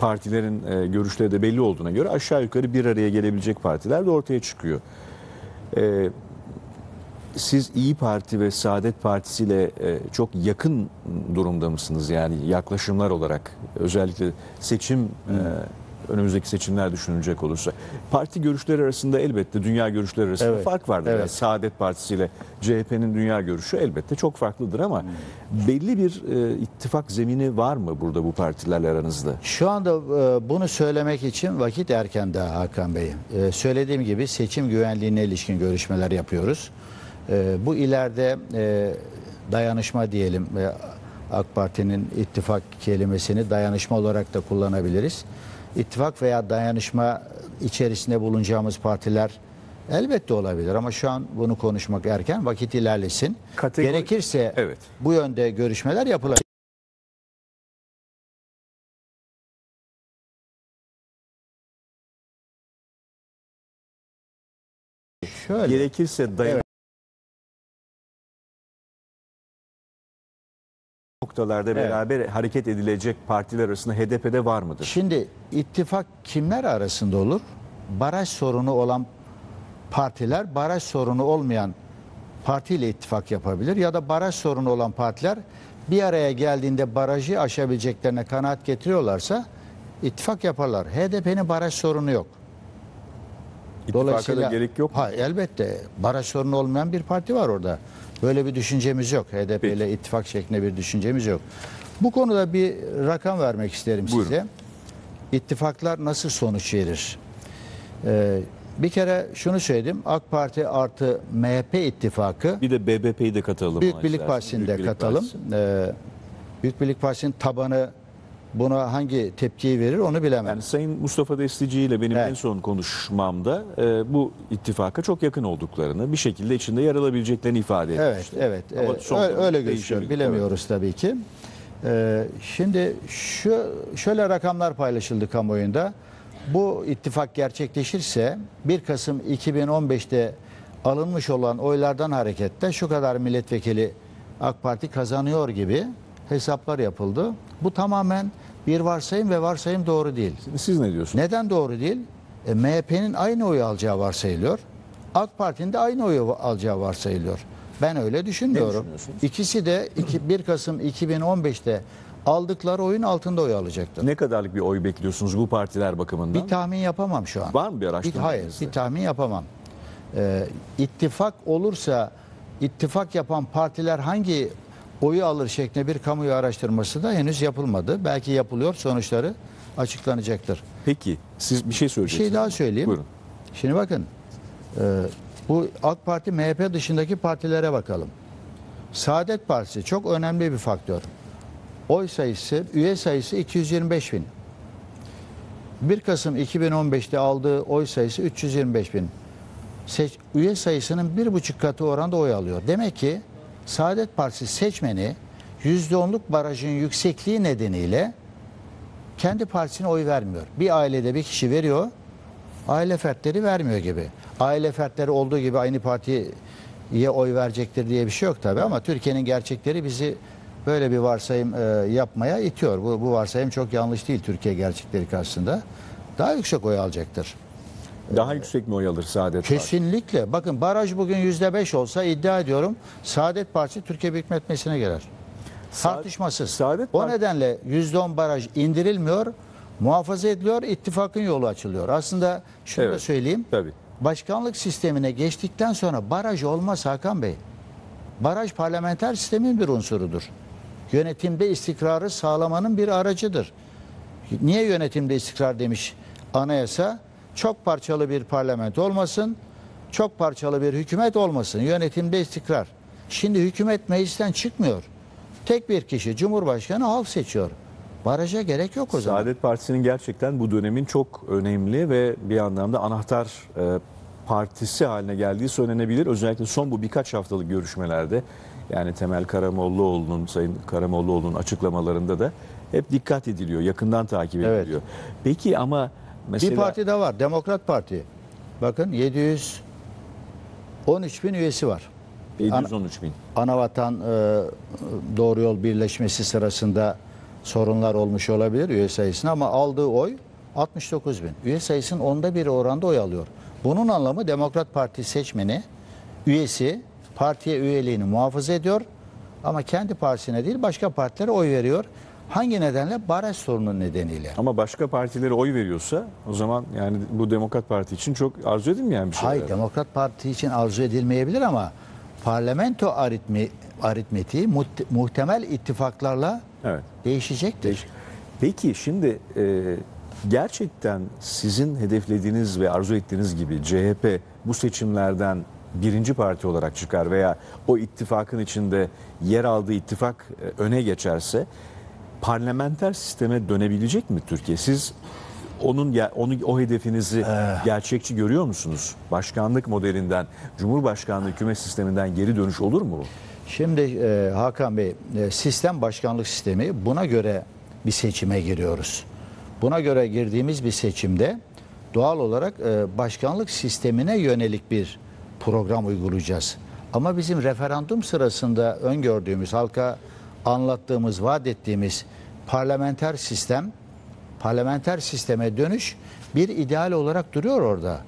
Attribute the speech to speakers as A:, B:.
A: partilerin e, görüşleri de belli olduğuna göre aşağı yukarı bir araya gelebilecek partiler de ortaya çıkıyor. E, siz İyi Parti ve Saadet Partisi ile e, çok yakın durumda mısınız? Yani yaklaşımlar olarak özellikle seçim e, önümüzdeki seçimler düşünülecek olursa parti görüşleri arasında elbette dünya görüşleri arasında
B: Evet,
A: fark vardır.
B: evet.
A: Yani Saadet Partisi ile CHP'nin dünya görüşü elbette çok farklıdır ama belli bir e, ittifak zemini var mı burada bu partilerle aranızda?
B: Şu anda e, bunu söylemek için vakit erken daha Hakan Bey. E, söylediğim gibi seçim güvenliğine ilişkin görüşmeler yapıyoruz. E, bu ileride e, dayanışma diyelim ve AK Parti'nin ittifak kelimesini dayanışma olarak da kullanabiliriz. İttifak veya dayanışma içerisinde bulunacağımız partiler elbette olabilir ama şu an bunu konuşmak erken vakit ilerlesin.
A: Kategori-
B: Gerekirse
A: Evet.
B: bu yönde görüşmeler yapılabilir. Şöyle.
A: Gerekirse dayan
B: Evet.
A: Noktalarda beraber hareket edilecek partiler arasında HDP'de var mıdır?
B: Şimdi ittifak kimler arasında olur? Baraj sorunu olan partiler baraj sorunu olmayan partiyle ittifak yapabilir ya da baraj sorunu olan partiler bir araya geldiğinde barajı aşabileceklerine kanaat getiriyorlarsa ittifak yaparlar. HDP'nin baraj sorunu yok.
A: İttifaka da gerek yok.
B: Ha, elbette. Baraj sorunu olmayan bir parti var orada. Böyle bir düşüncemiz yok. HDP
A: Peki.
B: ile ittifak şeklinde bir düşüncemiz yok. Bu konuda bir rakam vermek isterim
A: Buyurun.
B: size. İttifaklar nasıl sonuç verir? Ee, bir kere şunu söyledim. AK Parti artı MHP ittifakı
A: Bir de BBP'yi de katalım.
B: Büyük Birlik. Partisi'ni de katalım.
A: Partisi.
B: Ee, Büyük Birlik Partisi'nin tabanı buna hangi tepkiyi verir onu bilemem.
A: Yani Sayın Mustafa Destici ile benim
B: Evet.
A: en son konuşmamda e, bu ittifaka çok yakın olduklarını, bir şekilde içinde yer alabileceklerini ifade
B: Evet,
A: etmişti.
B: evet.
A: Ama
B: evet.
A: son
B: Öyle, öyle gözüküyor. Bilemiyoruz tabii ki. Ee, şimdi şu şöyle rakamlar paylaşıldı kamuoyunda. Bu ittifak gerçekleşirse 1 Kasım 2015'te alınmış olan oylardan hareketle şu kadar milletvekili AK Parti kazanıyor gibi hesaplar yapıldı. Bu tamamen bir varsayım ve varsayım doğru değil.
A: Siz ne diyorsunuz?
B: Neden doğru değil? E, MHP'nin aynı oyu alacağı varsayılıyor. AK Parti'nin de aynı oyu alacağı varsayılıyor. Ben öyle düşünmüyorum. İkisi de iki- 1 Kasım 2015'te aldıkları oyun altında oy alacaktır.
A: Ne kadarlık bir oy bekliyorsunuz bu partiler bakımından?
B: Bir tahmin yapamam şu an.
A: Var mı bir
B: Bir,
A: araştırma?
B: hayır, bir tahmin yapamam. Ee, ittifak olursa ittifak yapan partiler hangi oyu alır şeklinde bir kamuoyu araştırması da henüz yapılmadı. Belki yapılıyor, sonuçları açıklanacaktır.
A: Peki siz bir şey
B: Bir
A: söyleyeceksiniz.
B: şey daha söyleyeyim.
A: Buyurun.
B: Şimdi bakın, e, bu AK Parti, MHP dışındaki partilere bakalım. Saadet Partisi çok önemli bir faktör. Oy sayısı, üye sayısı 225 bin. 1 Kasım 2015'te aldığı oy sayısı 325 bin. Seç, üye sayısının bir buçuk katı oranda oy alıyor. Demek ki Saadet Partisi seçmeni %10'luk barajın yüksekliği nedeniyle kendi partisine oy vermiyor. Bir ailede bir kişi veriyor, aile fertleri vermiyor gibi. Aile fertleri olduğu gibi aynı partiye oy verecektir diye bir şey yok tabii ama Türkiye'nin gerçekleri bizi böyle bir varsayım e, yapmaya itiyor. Bu, bu varsayım çok yanlış değil Türkiye gerçekleri karşısında. Daha yüksek oy alacaktır.
A: Daha yüksek mi oy alır Saadet Partisi?
B: Kesinlikle. Bakın baraj bugün yüzde beş olsa iddia ediyorum Saadet Partisi Türkiye Büyük Millet Meclisi'ne gelir. Tartışmasız.
A: Saadet
B: o
A: Parti-
B: nedenle yüzde on baraj indirilmiyor, muhafaza ediliyor, ittifakın yolu açılıyor. Aslında şunu da
A: Evet.
B: söyleyeyim.
A: Tabii.
B: Başkanlık sistemine geçtikten sonra baraj olmaz Hakan Bey. Baraj parlamenter sistemin bir unsurudur. Yönetimde istikrarı sağlamanın bir aracıdır. Niye yönetimde istikrar demiş anayasa? Çok parçalı bir parlamento olmasın, çok parçalı bir hükümet olmasın. Yönetimde istikrar. Şimdi hükümet meclisten çıkmıyor. Tek bir kişi Cumhurbaşkanı halk seçiyor. Baraja gerek yok o zaman.
A: Saadet Partisi'nin gerçekten bu dönemin çok önemli ve bir anlamda anahtar e, partisi haline geldiği söylenebilir. Özellikle son bu birkaç haftalık görüşmelerde yani Temel Karamollaoğlu'nun, Sayın Karamollaoğlu'nun açıklamalarında da hep dikkat ediliyor, yakından takip
B: Evet.
A: ediliyor. Peki ama mesela
B: Bir parti de var, Demokrat Parti. Bakın 713 bin üyesi var.
A: 713 bin.
B: Anavatan e, Doğru Yol Birleşmesi sırasında sorunlar olmuş olabilir üye sayısına ama aldığı oy 69 bin. Üye sayısının onda biri oranda oy alıyor. Bunun anlamı Demokrat Parti seçmeni üyesi partiye üyeliğini muhafaza ediyor ama kendi partisine değil başka partilere oy veriyor. Hangi nedenle? Baraj sorunu nedeniyle.
A: Ama başka partilere oy veriyorsa o zaman yani bu Demokrat Parti için çok arzu edilmeyen bir şey.
B: Hayır, Demokrat Parti için arzu edilmeyebilir ama parlamento aritmi, aritmetiği muht- muhtemel ittifaklarla
A: Evet.
B: değişecektir.
A: Peki şimdi e, gerçekten sizin hedeflediğiniz ve arzu ettiğiniz gibi CHP bu seçimlerden birinci parti olarak çıkar veya o ittifakın içinde yer aldığı ittifak e, öne geçerse parlamenter sisteme dönebilecek mi Türkiye? Siz onun ya onu o hedefinizi gerçekçi görüyor musunuz? Başkanlık modelinden, Cumhurbaşkanlığı hükümet sisteminden geri dönüş olur mu?
B: Şimdi e, Hakan Bey, e, sistem başkanlık sistemi buna göre bir seçime giriyoruz. Buna göre girdiğimiz bir seçimde doğal olarak e, başkanlık sistemine yönelik bir program uygulayacağız. Ama bizim referandum sırasında öngördüğümüz, halka anlattığımız, vaat ettiğimiz parlamenter sistem, parlamenter sisteme dönüş bir ideal olarak duruyor orada.